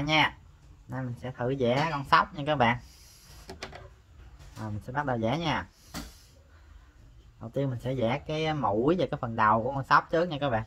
bạn nha. Đây mình sẽ thử vẽ con sóc nha các bạn. À, mình sẽ bắt đầu vẽ nha. Đầu tiên mình sẽ vẽ cái mũi và cái phần đầu của con sóc trước nha các bạn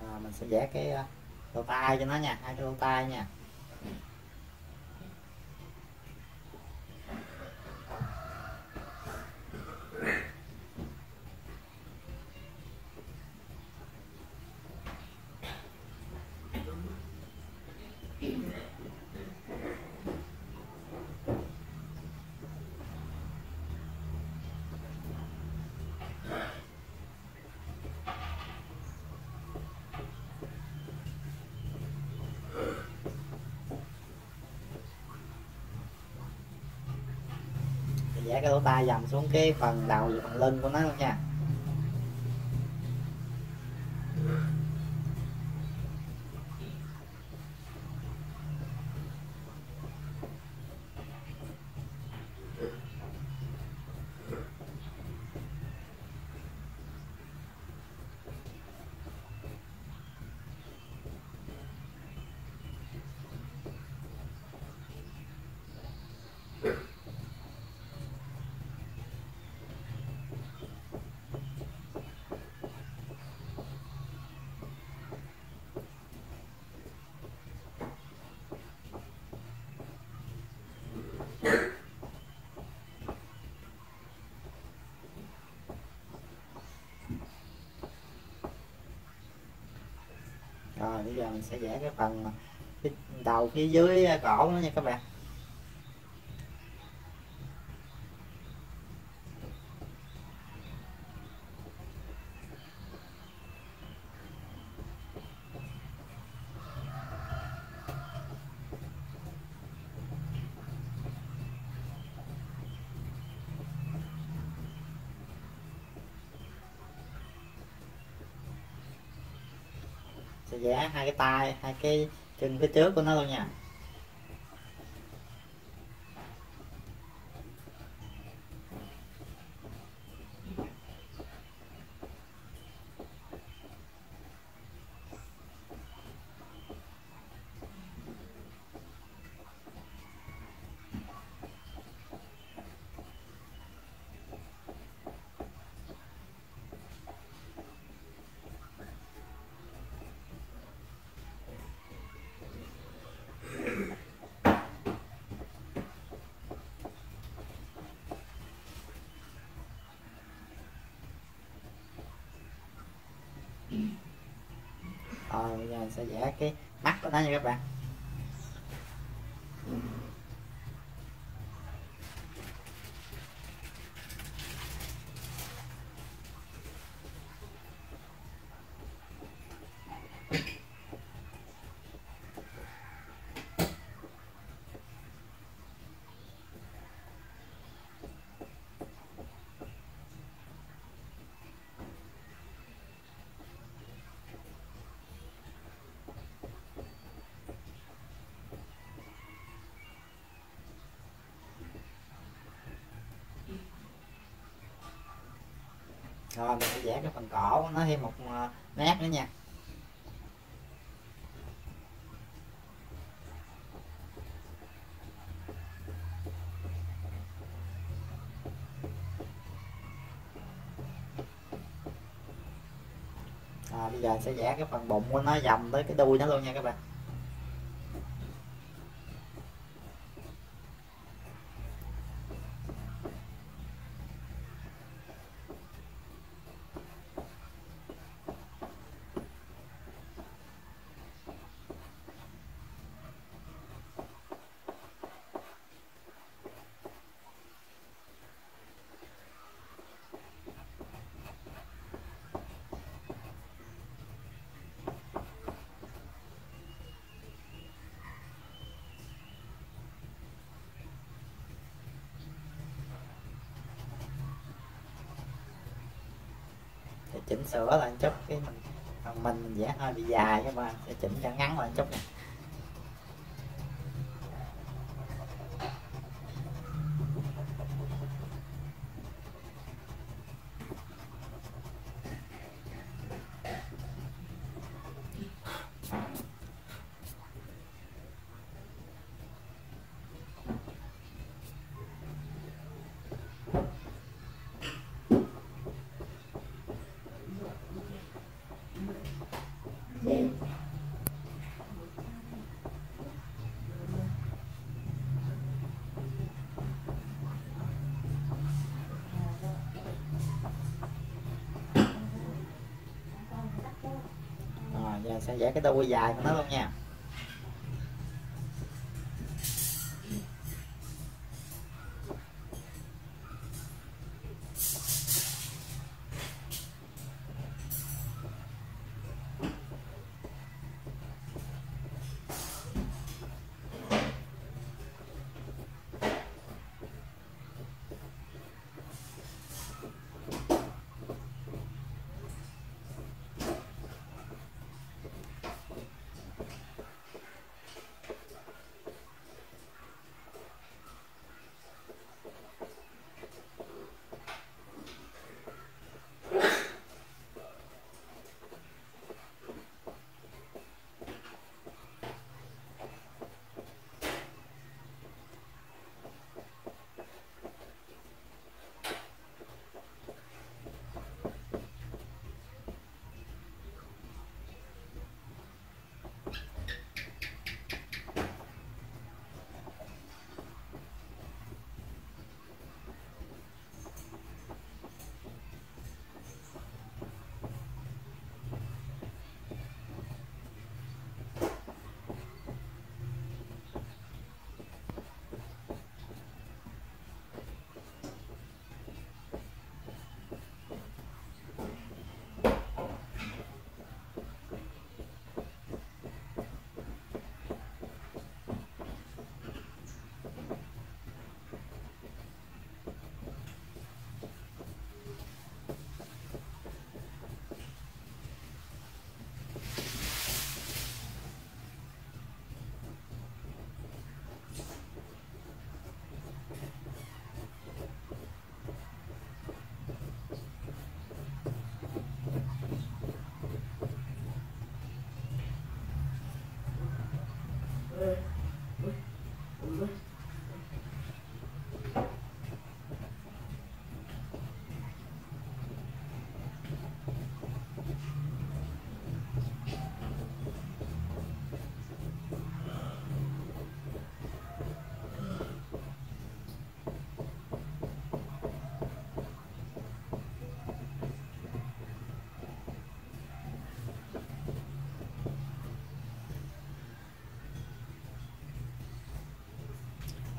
à, mình sẽ vẽ cái ờ, lỗ tai cho nó nha hai cái lỗ tai nha. Mình vẽ cái lỗ tai dầm xuống cái phần đầu và phần lưng của nó luôn nha rồi bây giờ mình sẽ vẽ cái phần, cái đầu phía dưới à, cổ nữa nha các bạn. Sẽ vẽ hai cái tay hai cái chân phía trước của nó luôn nha rồi bây giờ mình sẽ vẽ cái mắt của nó nha các bạn. Rồi mình sẽ vẽ cái phần cổ của nó thêm một ờ, nét nữa nha. À, bây giờ sẽ vẽ cái phần bụng của nó dầm tới cái đuôi nó luôn nha các bạn. Chỉnh sửa lại chút, cái mình mình mình vẽ hơi bị dài các bạn sẽ chỉnh cho ngắn lại chút này rồi giờ sẽ vẽ cái đuôi dài của nó luôn nha.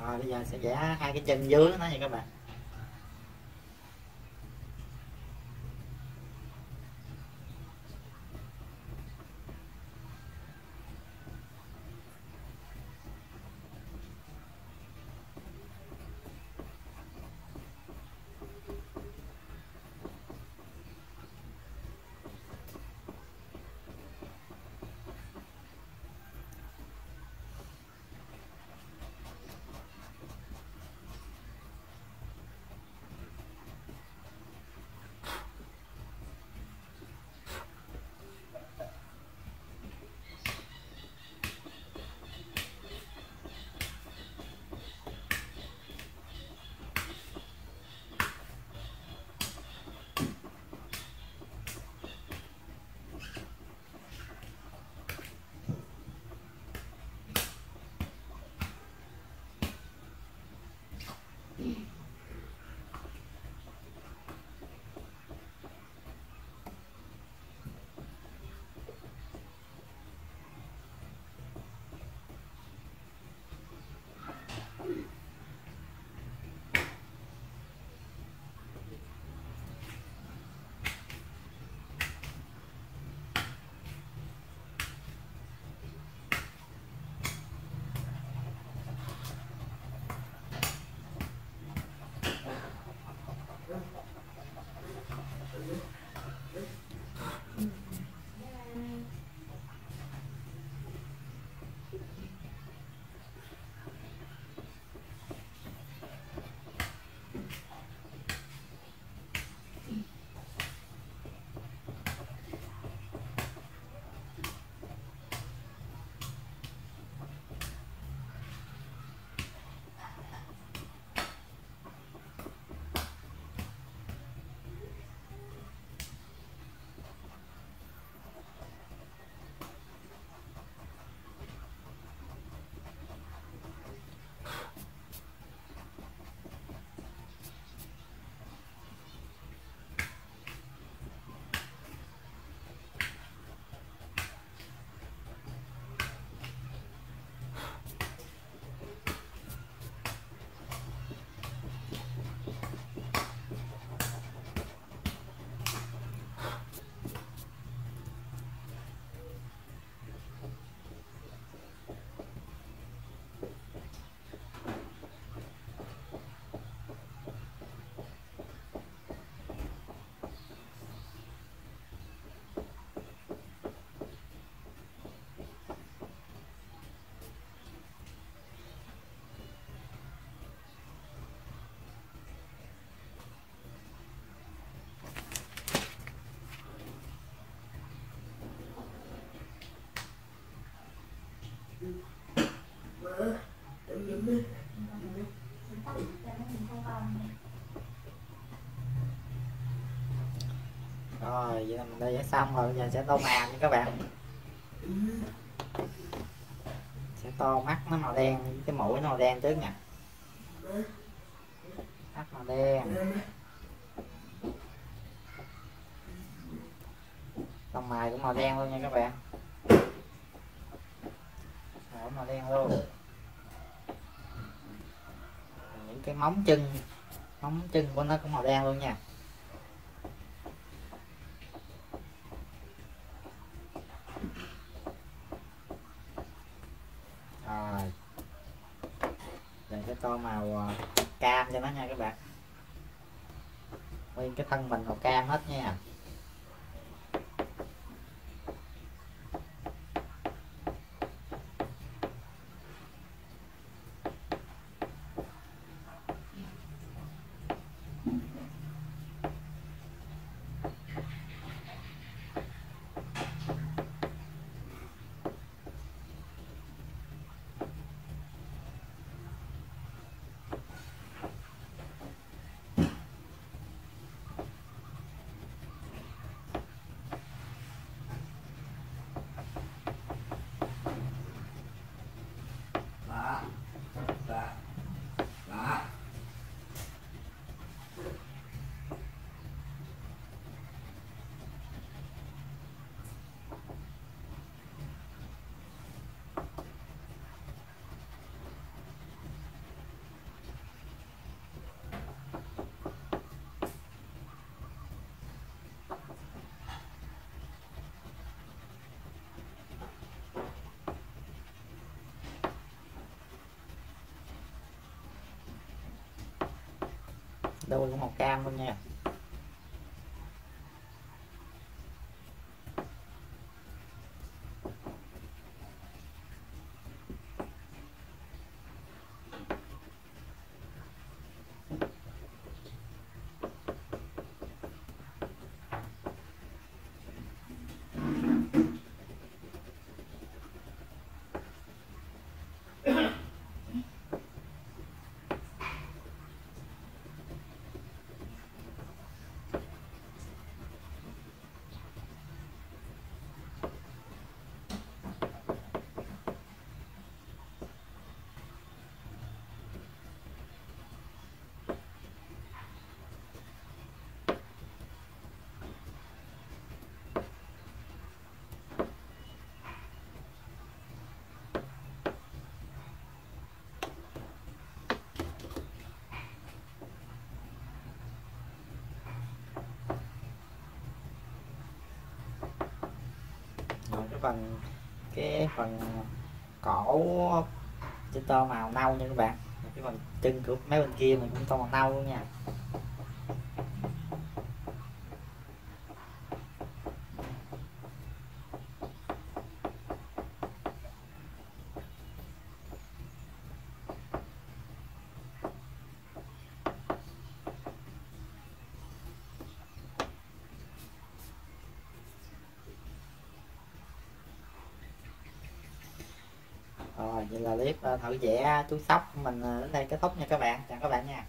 Rồi bây giờ sẽ vẽ hai cái chân dưới nó nha các bạn. Đây, xong rồi, giờ sẽ tô màu nha các bạn. Sẽ tô mắt nó màu đen, cái mũi nó màu đen trước nha. Mắt màu đen. Lông mày cũng màu đen luôn nha các bạn. Mũi màu đen luôn. Những cái móng chân móng chân của nó cũng màu đen luôn nha. Rồi. Rồi cái tô màu ờ, cam cho nó nha các bạn. Nguyên cái thân mình màu cam hết nha. Đôi cũng màu cam luôn nha rồi cái phần cái phần cổ trên tô màu nâu nha các bạn. Cái phần chân của mấy bên kia mình cũng tô màu nâu luôn nha. Thợ thử vẽ túi sóc của mình ờ, đến đây kết thúc nha các bạn. Chào các bạn nha.